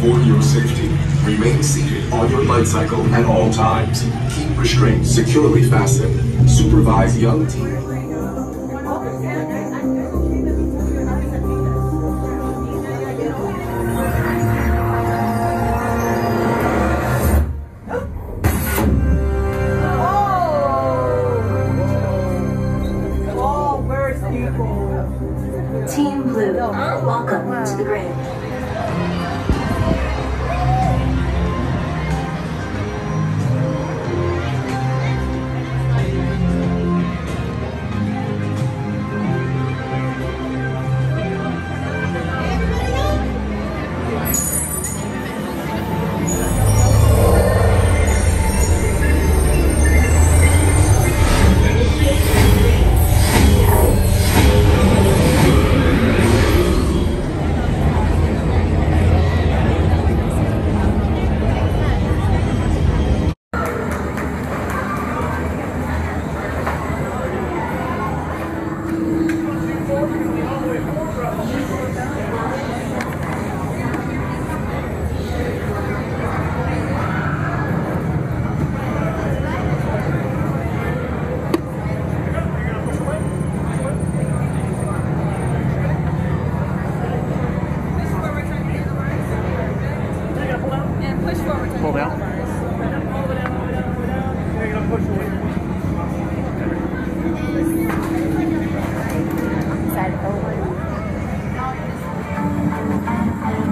For your safety, remain seated on your light cycle at all times. Keep restraints securely fastened. Supervise young team. Team Blue, welcome to the grid. Pull down.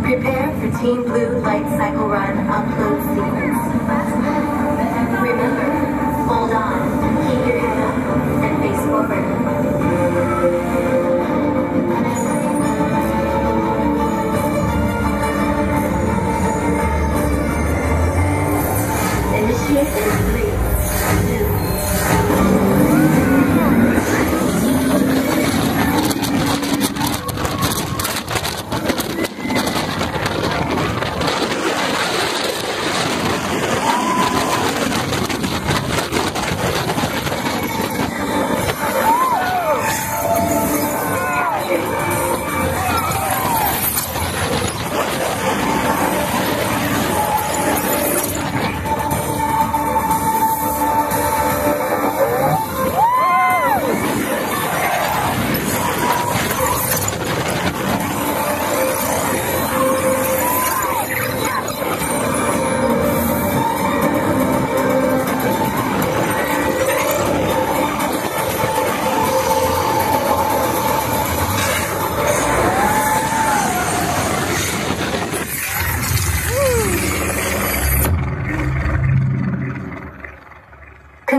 Prepare for Team Blue Light Cycle Run upload sequence. Remember, hold on,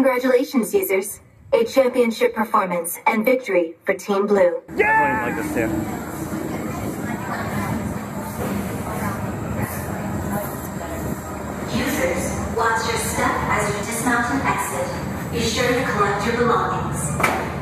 Congratulations, users. A championship performance and victory for Team Blue. I like this too. Users, watch your step as you dismount and exit. Be sure to collect your belongings.